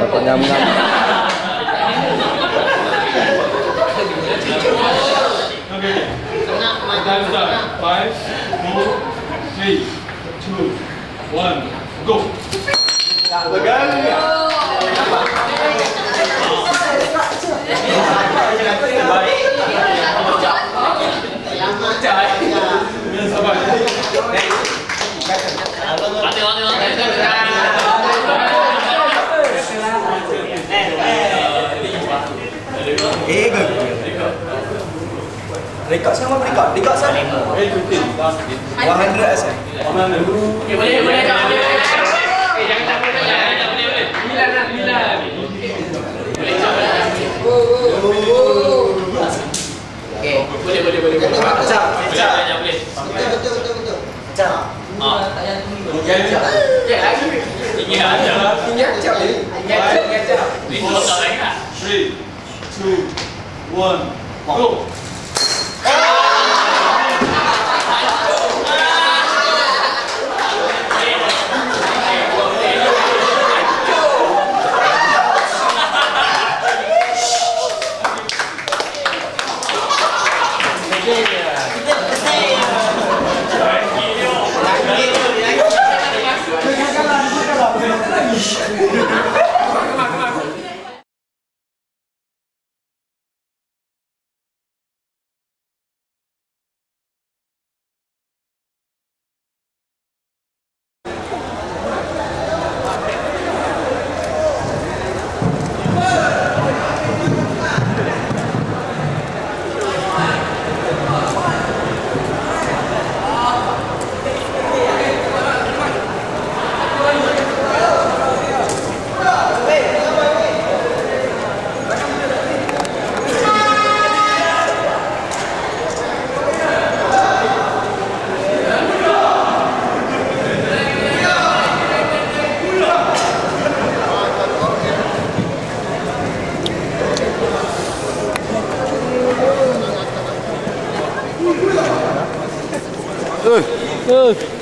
Đó, tôi ngâm ngâm Five, four, three, two, one, go. Rekod sama apa rekod? Rekod sama? Eight fifteen. Last. 100 asal. Mana dulu? Kecap, kecap. Kecap. Three, two, one, go. Eh, eh.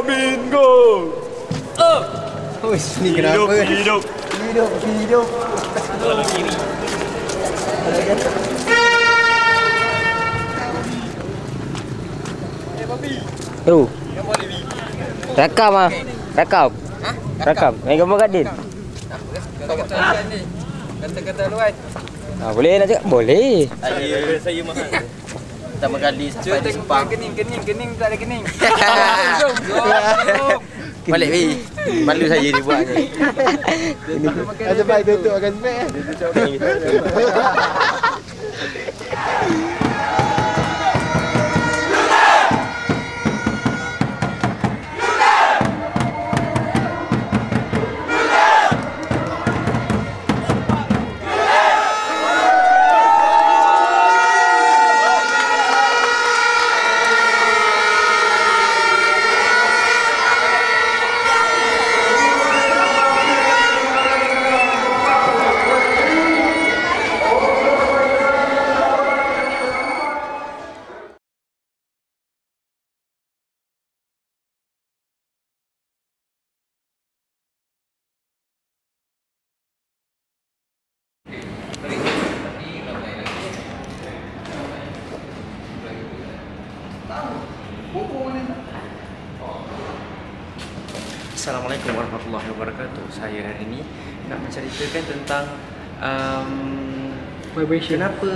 Dai Hamin go. Oh, ni kenapa? Hidup, hidup. Hidup, hidup. Tu. Rakam ah. Rakam. Rakam. Main gambar gadin. Kata-kata luar. Ah, boleh nak cakap? Boleh. Saya, saya mahal. Pertama kali sampai di Sepang. Kening, kening, kening, tak ada kening. Balik, Wi. Malu saya dia buat ni. Ada baik tutup akan spek. Assalamualaikum warahmatullahi wabarakatuh. Saya hari ini nak menceritakan tentang um, Vibration. kenapa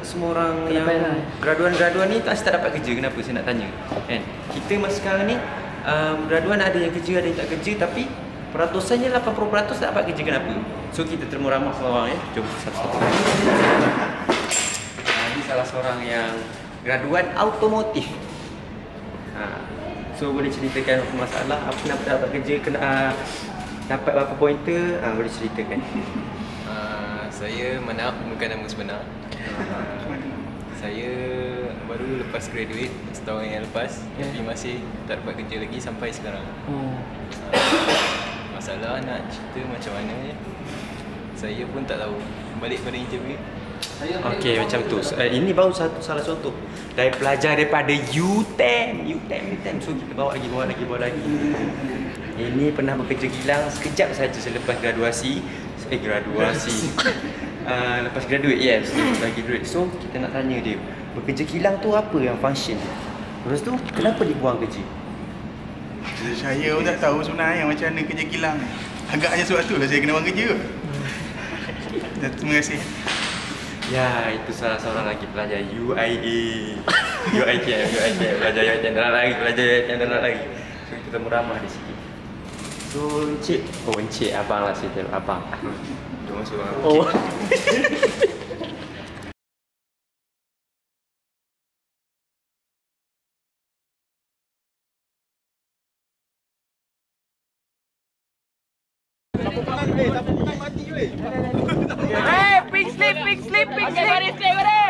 semua orang yang Kenapa lah? graduan-graduan ni tak tak dapat kerja. Kenapa saya nak tanya? Kan? Kita masa sekarang ni um, graduan ada yang kerja, ada yang tak kerja tapi peratusannya 80% tak dapat kerja. Kenapa? So kita terima ramah semua orang ya. Jom satu-satu. Ah, Ini salah seorang yang graduan automotif. So boleh ceritakan apa masalah, apa tak dapat kerja, kena uh, dapat berapa pointer, uh, boleh ceritakan. Uh, saya Manap, bukan nama sebenar. Uh, saya baru lepas graduate setahun yang lepas Ya. tapi masih tak dapat kerja lagi sampai sekarang. Hmm. Masalah nak cerita macam mana ya. Saya pun tak tahu. Balik pada interview Okey macam tu. So, uh, ini baru satu salah contoh dari pelajar daripada UTEM, UTEM, UTEM. So kita bawa lagi, bawa lagi, bawa lagi. Ini pernah bekerja kilang sekejap saja selepas graduasi. Eh graduasi. Uh, lepas graduate yes, bagi duit. So kita nak tanya dia, bekerja kilang tu apa yang function? Lepas tu kenapa dibuang kerja? Saya pun tak tahu sebenarnya macam mana kerja kilang. Agaknya sebab tu lah saya kena buang kerja. Dan terima kasih. Ya, itu salah seorang lagi pelajar UIA. UITM, UITM, pelajar UITM dan lagi, pelajar UITM dan lagi. So kita temu ramah di sini. So, Encik, oh Encik, abang lah saya tengok, abang. Jom masuk lah. Oh. Okey, boleh stay, boleh.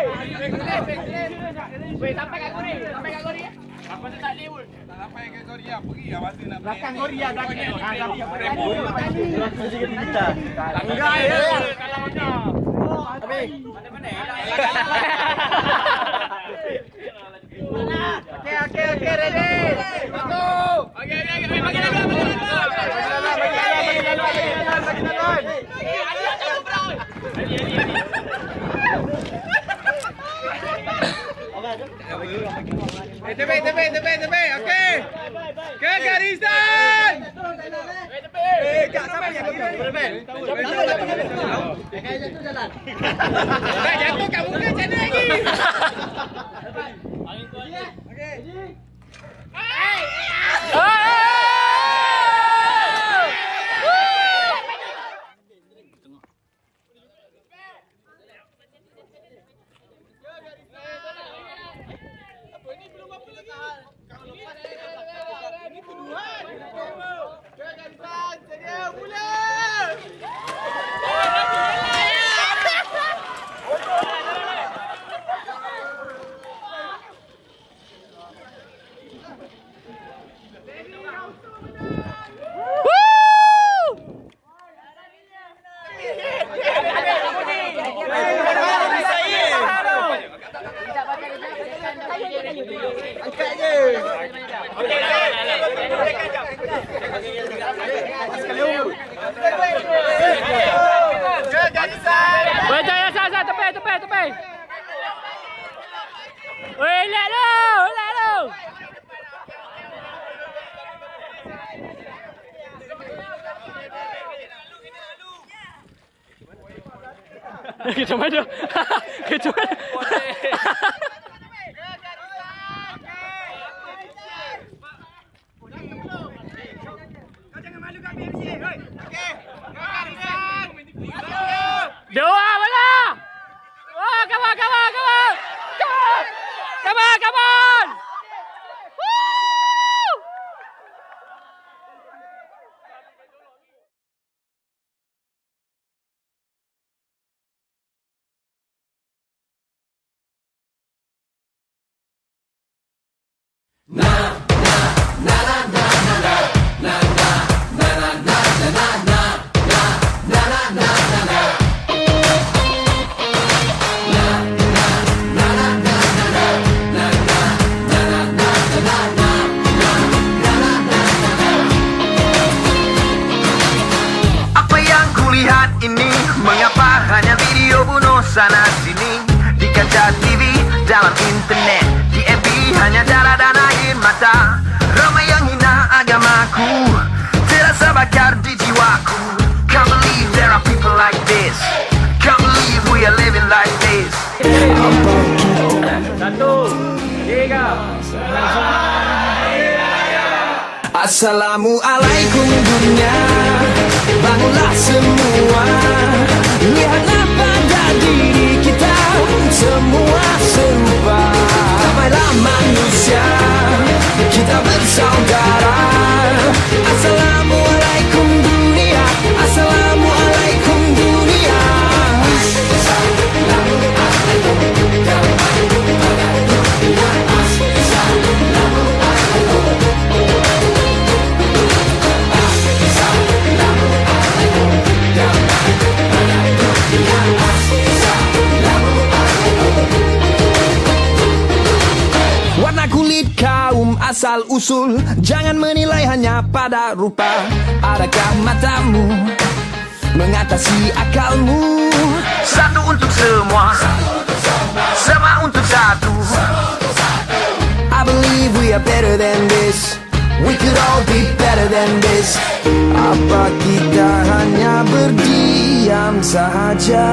Stay, sampai kat Gori. Sampai kat Gori. Apa tu tak leh Tak sampai ke Goria, pergi lah masa nak Belakang Goria, belakang Belakang Goria, belakang Goria Belakang Goria, belakang Goria Belakang Goria, belakang Goria Belakang Goria, belakang Goria Tepi, tepi, tepi, tepi. Okey. Ke garisan. Eh, kak siapa yang jatuh? Siapa yang jatuh? Dah jatuh kat muka macam mana lagi? Weh, jangan sah, sah, tepi, tepi, tepi. Weh, lihat lu, lihat lu. Kita mana? Kita mana? Dua Assalamualaikum dunia. Bangunlah semua asal usul Jangan menilai hanya pada rupa. Adakah matamu mengatasi akalmu? Satu untuk semua. Sama untuk satu. I believe we are better than this. We could all be better than this. Apa kita hanya berdiam sahaja